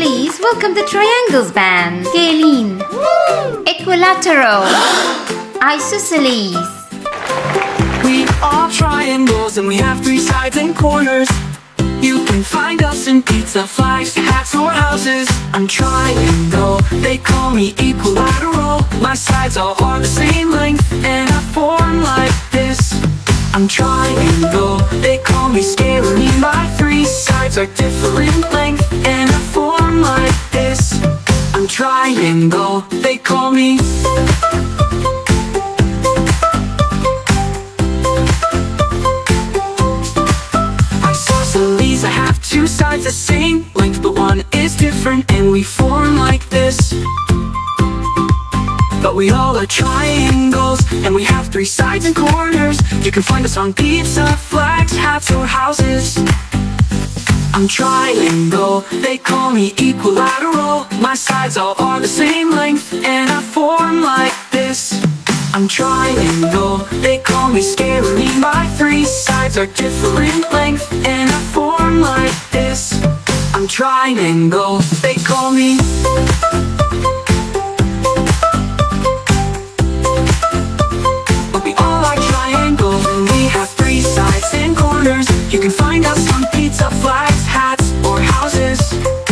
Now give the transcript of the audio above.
Please welcome the Triangles Band. Scalene. Equilateral. Isosceles. We are triangles and we have three sides and corners You can find us in pizza, flags, hats, or houses I'm triangle, they call me equilateral My sides all are the same length and I form like this I'm triangle, they call me scalene My three sides are different length and triangle, they call me. Isosceles, I have two sides the same length But one is different and we form like this. But we all are triangles And we have three sides and corners. You can find us on pizza, flags, hats, or houses I'm trilingual. They call me equilateral. My sides all are the same length And I form like this. I'm trilingual. They call me scalene My three sides are different length And I form like this. I'm trilingual. They call me But we all triangles And we have three sides and corners. You can find out something streets flags, hats, or houses.